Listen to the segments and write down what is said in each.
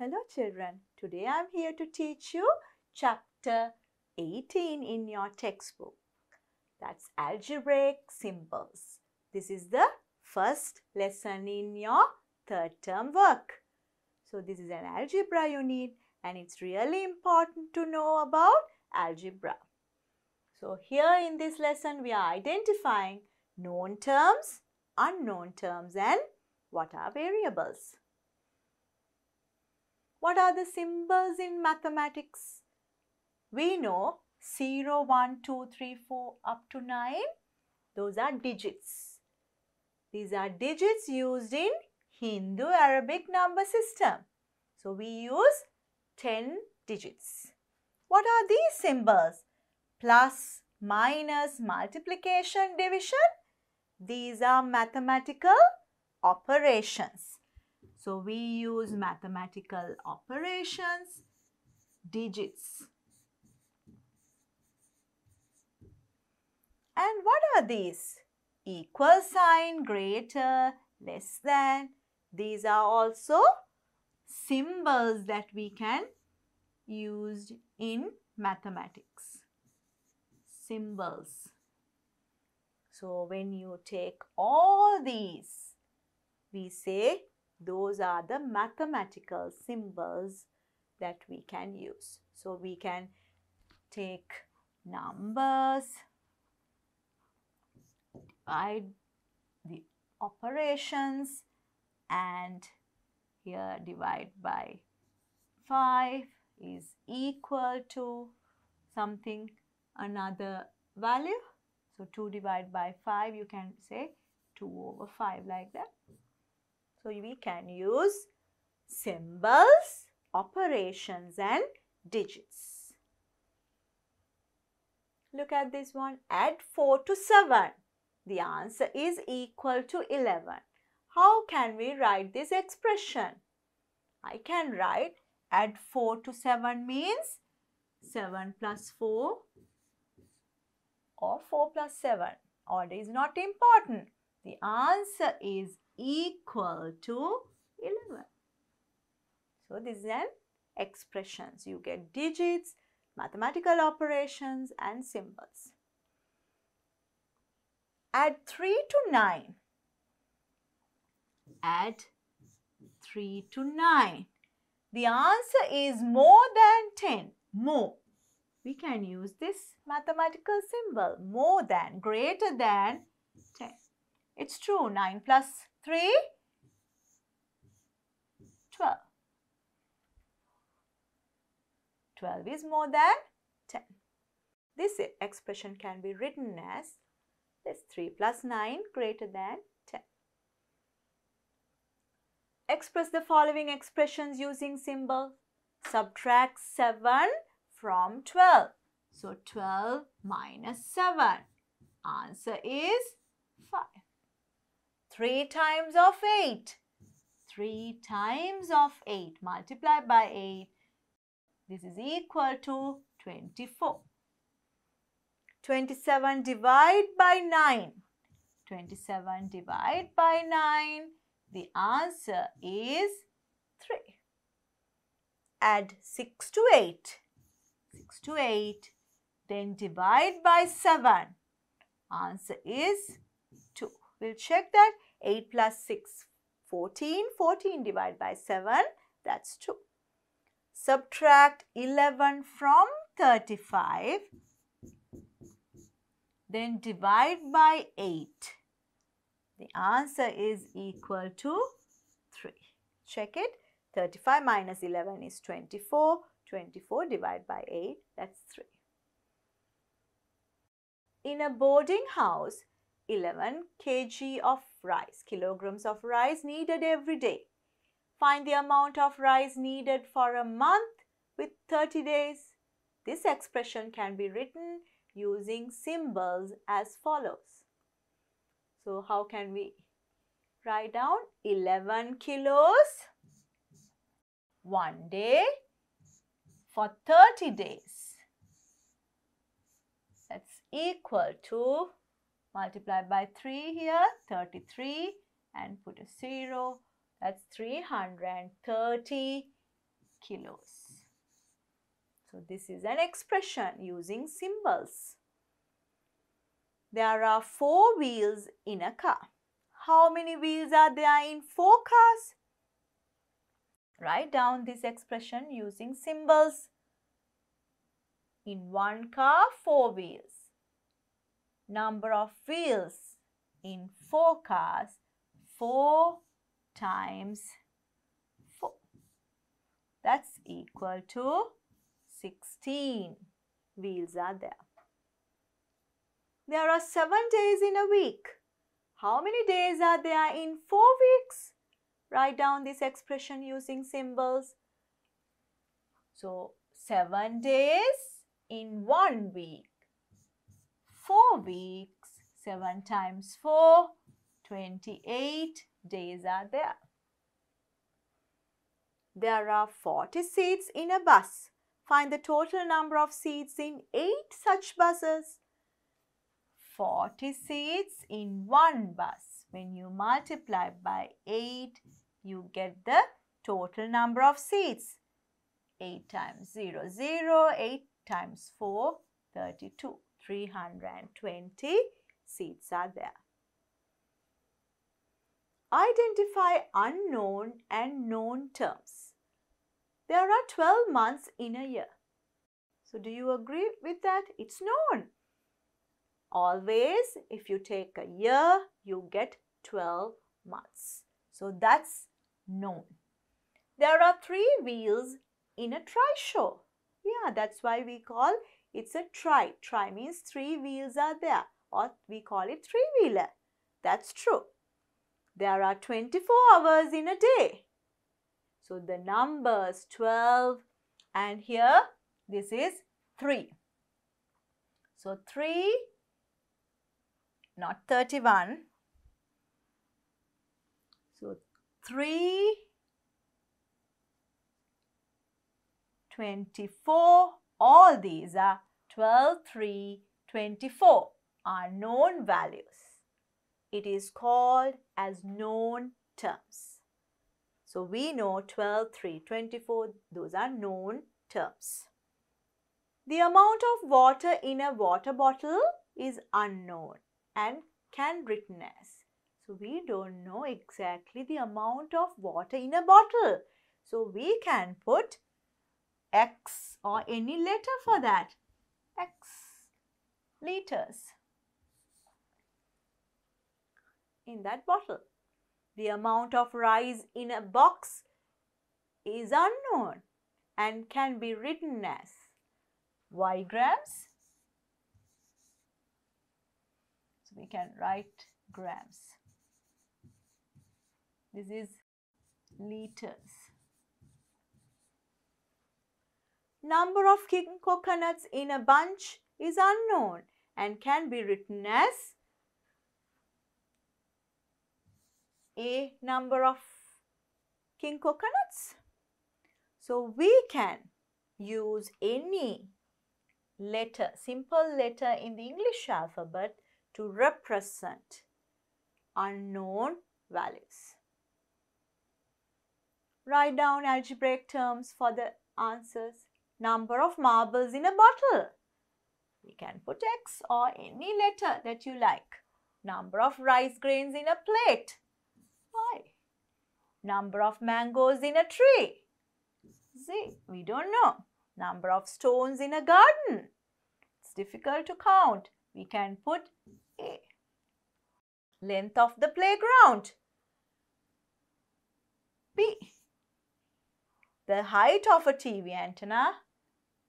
Hello children, today I am here to teach you chapter 18 in your textbook. That's algebraic symbols. This is the first lesson in your third term work. So this is an algebra you need and it's really important to know about algebra. So here in this lesson we are identifying known terms, unknown terms and what are variables. What are the symbols in mathematics? We know 0, 1, 2, 3, 4 up to 9. Those are digits. These are digits used in Hindu Arabic number system. So we use 10 digits. What are these symbols? Plus, minus, multiplication, division. These are mathematical operations. So we use mathematical operations, digits. And what are these? Equal sign, greater, less than. These are also symbols that we can use in mathematics. Symbols. So when you take all these, we say those are the mathematical symbols that we can use. So we can take numbers, divide the operations and here divide by 5 is equal to something another value. So 2 divided by 5 you can say 2 over 5 like that. So we can use symbols, operations and digits. Look at this one. Add 4 to 7. The answer is equal to 11. How can we write this expression? I can write add 4 to 7 means 7 plus 4 or 4 plus 7. Order is not important. The answer is equal to 11. So this is an expressions. You get digits, mathematical operations and symbols. Add 3 to 9. Add 3 to 9. The answer is more than 10. More. We can use this mathematical symbol. More than, greater than 10. It's true. 9 plus 3, 12. 12 is more than 10. This expression can be written as this 3 plus 9 greater than 10. Express the following expressions using symbol. Subtract 7 from 12. So 12 minus 7. Answer is 5. 3 times of 8. 3 times of 8 multiplied by 8. This is equal to 24. 27 divide by 9. 27 divide by 9. The answer is 3. Add 6 to 8. 6 to 8. Then divide by 7. Answer is 2. We'll check that 8 plus 6, 14. 14 divided by 7, that's 2. Subtract 11 from 35. Then divide by 8. The answer is equal to 3. Check it. 35 minus 11 is 24. 24 divided by 8, that's 3. In a boarding house, 11 kg of rice, kilograms of rice needed every day. Find the amount of rice needed for a month with 30 days. This expression can be written using symbols as follows. So how can we write down 11 kilos one day for 30 days. That's equal to multiply by 3 here 33 and put a 0 that's 330 kilos. So this is an expression using symbols. There are four wheels in a car. How many wheels are there in four cars? Write down this expression using symbols. In one car, four wheels. Number of wheels in four cars, four times four. That's equal to 16 wheels are there. There are seven days in a week. How many days are there in four weeks? Write down this expression using symbols. So, seven days in one week. Four weeks, seven times four, 28 days are there. There are 40 seats in a bus. Find the total number of seats in 8 such buses. 40 seats in one bus. When you multiply by 8, you get the total number of seats. 8 times 0, 0, 8 times 4, 32. 320 seats are there. Identify unknown and known terms. There are 12 months in a year. So do you agree with that? It's known. Always, if you take a year, you get 12 months. So that's known. There are three wheels in a trishaw. Yeah, that's why we call it's a tri. Tri means three wheels are there or we call it three-wheeler. That's true. There are 24 hours in a day. So the numbers 12 and here this is 3. So 3 not 31. So 3, 24, all these are 12, 3, 24 are known values. It is called as known terms. So we know 12, 3, 24, those are known terms. The amount of water in a water bottle is unknown and can written as. So we don't know exactly the amount of water in a bottle. So we can put X or any letter for that. X liters in that bottle. The amount of rice in a box is unknown and can be written as Y grams So we can write grams. This is liters. Number of king coconuts in a bunch is unknown and can be written as a number of king coconuts. So we can use any letter, simple letter in the English alphabet to represent unknown values. Write down algebraic terms for the answers. Number of marbles in a bottle. We can put X or any letter that you like. Number of rice grains in a plate. Y. Number of mangoes in a tree. Z. We don't know. Number of stones in a garden. It's difficult to count. We can put a. Length of the playground. B. The height of a TV antenna.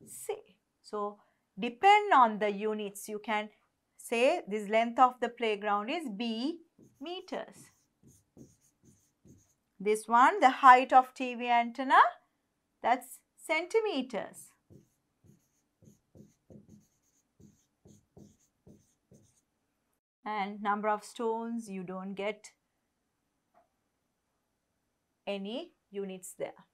C. So, depend on the units. You can say this length of the playground is B meters. This one, the height of TV antenna, that's centimeters. and number of stones you don't get any units there.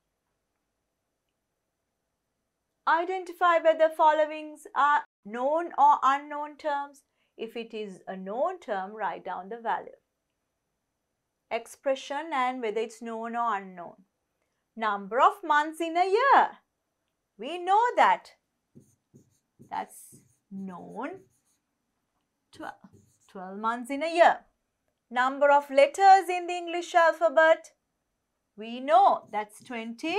Identify whether the followings are known or unknown terms. If it is a known term, write down the value. Expression and whether it's known or unknown. number of months in a year. We know that. That's known. 12. 12 months in a year. Number of letters in the English alphabet. We know that's 20.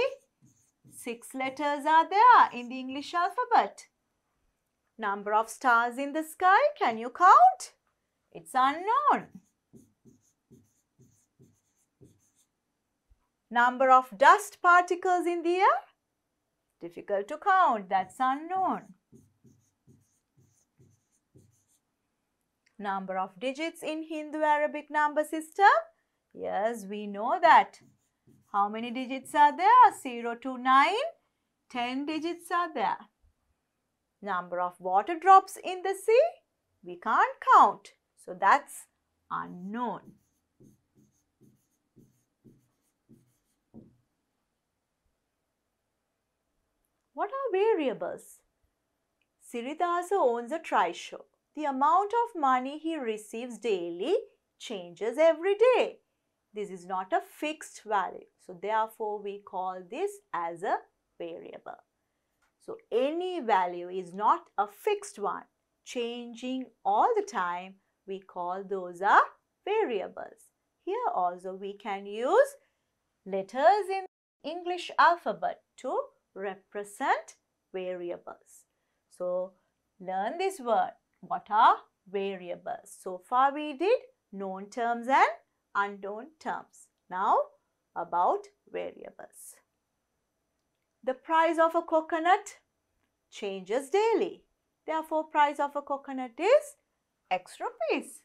Six letters are there in the English alphabet. Number of stars in the sky, can you count? It's unknown. Number of dust particles in the air? Difficult to count, that's unknown. Number of digits in Hindu-Arabic number system? Yes, we know that. How many digits are there? 0 to 9. 10 digits are there. Number of water drops in the sea? We can't count. So that's unknown. What are variables? Siridasa owns a trishaw. The amount of money he receives daily changes every day. This is not a fixed value. So therefore we call this as a variable. So any value is not a fixed one. Changing all the time, we call those are variables. Here also we can use letters in English alphabet to represent variables. So learn this word what are variables? So far we did known terms and unknown terms. Now about variables. The price of a coconut changes daily. Therefore, price of a coconut is X rupees.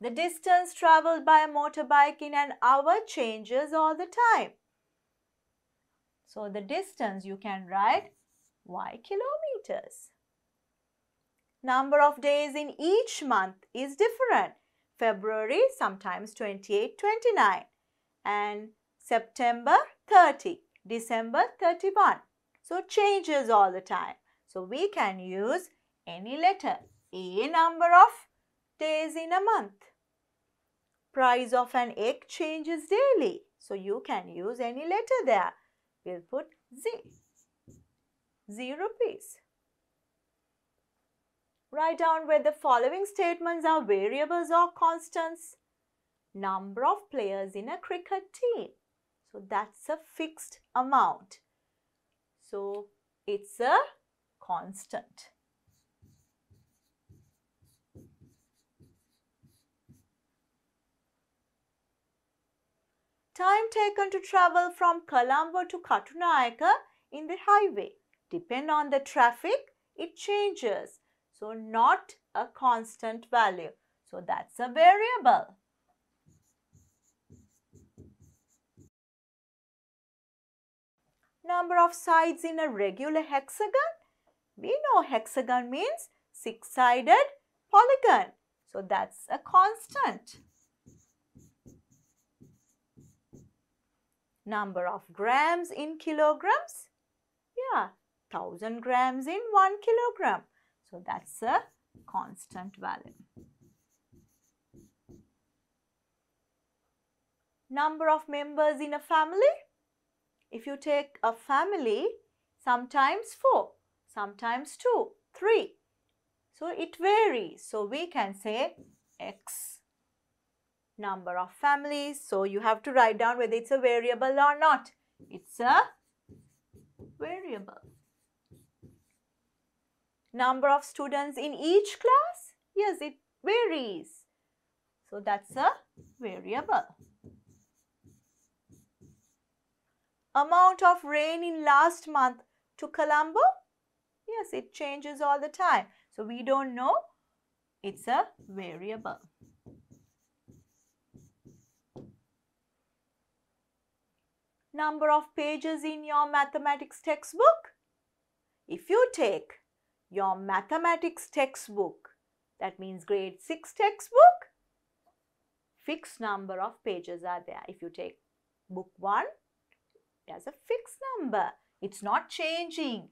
The distance traveled by a motorbike in an hour changes all the time. So, the distance you can write Y kilometers. Number of days in each month is different. February sometimes 28, 29 and September 30, December 31. So changes all the time. So we can use any letter. A number of days in a month. Price of an egg changes daily. So you can use any letter there. We'll put Z. Z rupees. Write down whether the following statements are variables or constants. Number of players in a cricket team. So that's a fixed amount. So it's a constant. Time taken to travel from Colombo to Katunayake in the highway. Depend on the traffic, it changes. So not a constant value. So that's a variable. Number of sides in a regular hexagon. We know hexagon means six-sided polygon. So that's a constant. Number of grams in kilograms. Yeah, 1000 grams in 1 kilogram. So that's a constant value. Number of members in a family. If you take a family, sometimes 4, sometimes 2, 3. So it varies. So we can say X number of families. So you have to write down whether it's a variable or not. It's a variable. Number of students in each class? Yes, it varies. So that's a variable. Amount of rain in last month to Colombo? Yes, it changes all the time. So we don't know. It's a variable. Number of pages in your mathematics textbook? If you take your mathematics textbook, that means grade 6 textbook, fixed number of pages are there. If you take book 1, it has a fixed number. It's not changing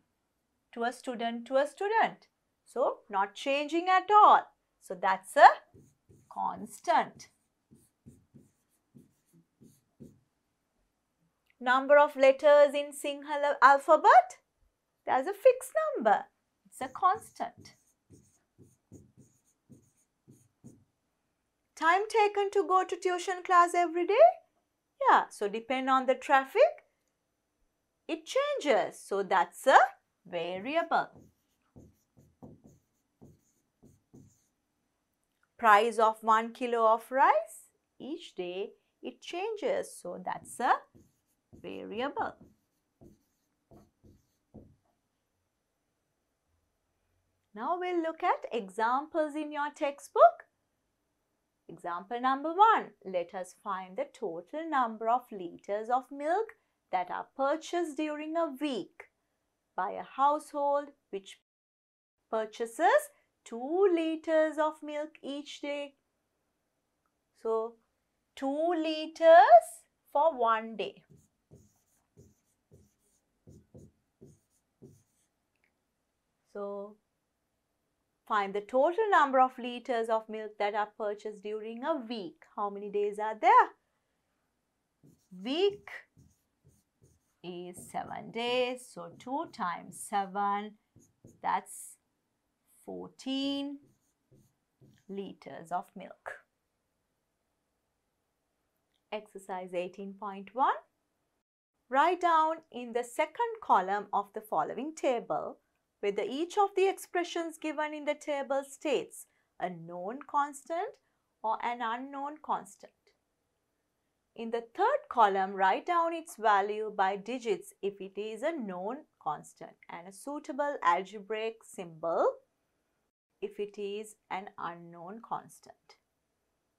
to a student to a student. So, not changing at all. So, that's a constant. number of letters in Sinhala alphabet? There's a fixed number. It's a constant. Time taken to go to tuition class every day? Yeah, so depend on the traffic, it changes. So that's a variable. Price of 1 kilo of rice, each day it changes. So that's a variable. Now we'll look at examples in your textbook. Example number one, let us find the total number of liters of milk that are purchased during a week by a household which purchases 2 liters of milk each day. So, 2 liters for one day. So, Find the total number of liters of milk that are purchased during a week. How many days are there? Week is 7 days. So 2 times 7, that's 14 liters of milk. Exercise 18.1. Write down in the second column of the following table whether each of the expressions given in the table states a known constant or an unknown constant. In the third column, write down its value by digits if it is a known constant and a suitable algebraic symbol if it is an unknown constant.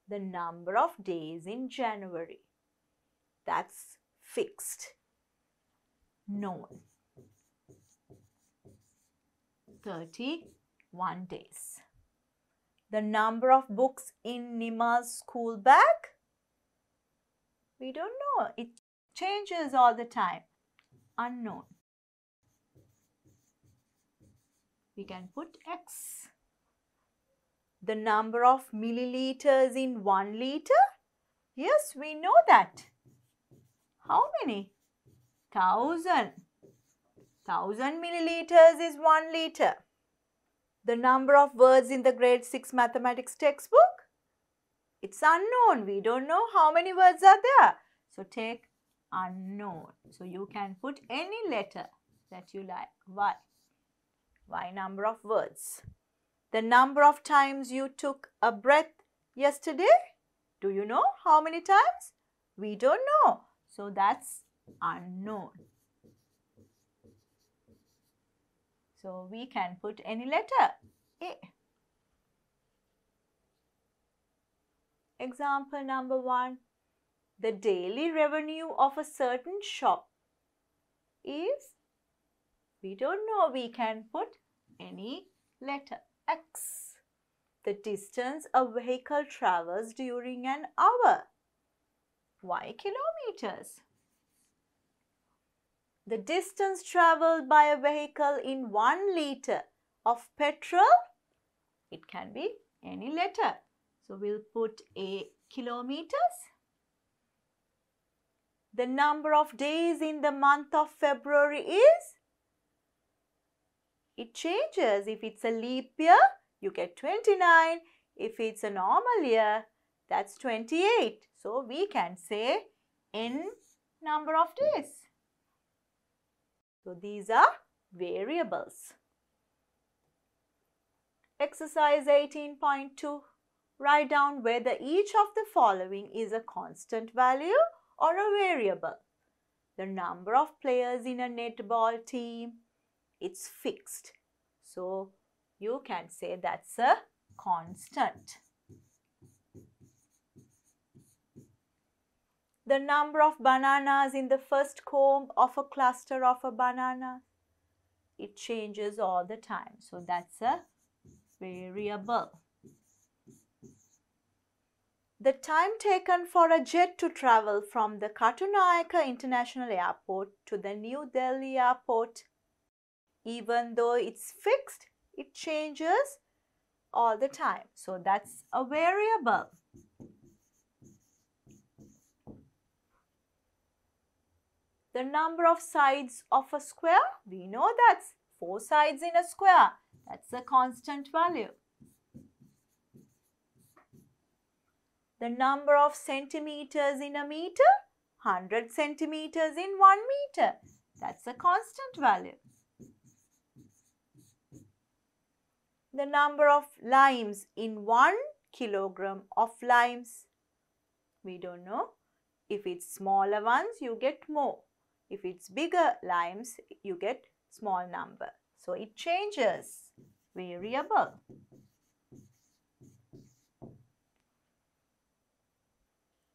The number of days in January, that's fixed, known. 31 days. The number of books in Nima's school bag? We don't know. It changes all the time. Unknown. We can put X. The number of milliliters in 1 liter? Yes, we know that. How many? Thousand. 1000 milliliters is 1 liter. The number of words in the grade 6 mathematics textbook? It's unknown. We don't know how many words are there. So take unknown. So you can put any letter that you like. Y. Y number of words. The number of times you took a breath yesterday? Do you know how many times? We don't know. So that's unknown. So we can put any letter A. Example number one. The daily revenue of a certain shop is, we don't know, we can put any letter X. The distance a vehicle travels during an hour, Y kilometers. The distance travelled by a vehicle in 1 litre of petrol, it can be any letter. So, we'll put a kilometers. The number of days in the month of February is? It changes. If it's a leap year, you get 29. If it's a normal year, that's 28. So, we can say n number of days. So these are variables. Exercise 18.2. Write down whether each of the following is a constant value or a variable. The number of players in a netball team, it's fixed. So you can say that's a constant. The number of bananas in the first comb of a cluster of a banana. It changes all the time. So that's a variable. The time taken for a jet to travel from the Katunayake International Airport to the New Delhi Airport, even though it's fixed, it changes all the time. So that's a variable. The number of sides of a square, we know that's four sides in a square. That's a constant value. The number of centimeters in a meter, 100 centimeters in 1 meter. That's a constant value. The number of limes in 1 kilogram of limes. We don't know. If it's smaller ones, you get more. If it's bigger limes, you get small number. So it changes, variable.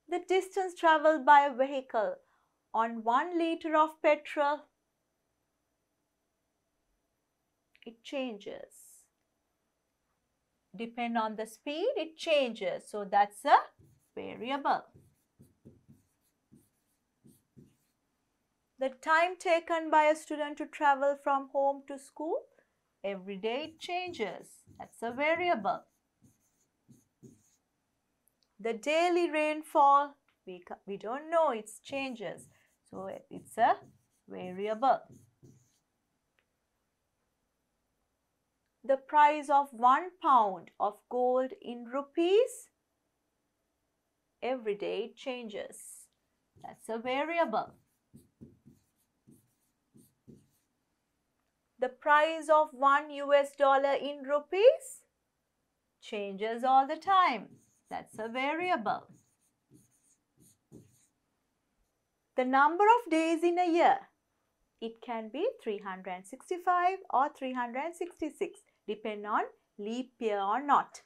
The distance traveled by a vehicle on 1 liter of petrol, it changes. Depend on the speed, it changes. So that's a variable. The time taken by a student to travel from home to school, every day it changes. That's a variable. The daily rainfall, we, we don't know, it changes. So it's a variable. The price of one pound of gold in rupees, every day it changes. That's a variable. The price of 1 US dollar in rupees changes all the time. That's a variable. The number of days in a year. It can be 365 or 366 depend on leap year or not.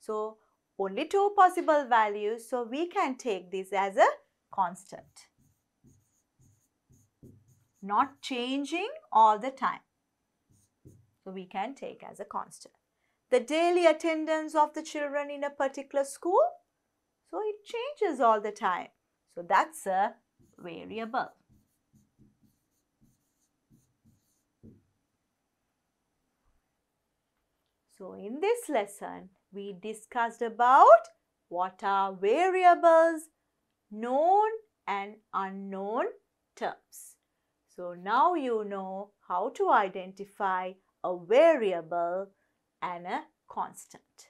So only two possible values so we can take this as a constant. Not changing all the time. We can take as a constant. The daily attendance of the children in a particular school. So it changes all the time. So that's a variable. So in this lesson, we discussed about what are variables, known and unknown terms. So now you know how to identify a variable and a constant.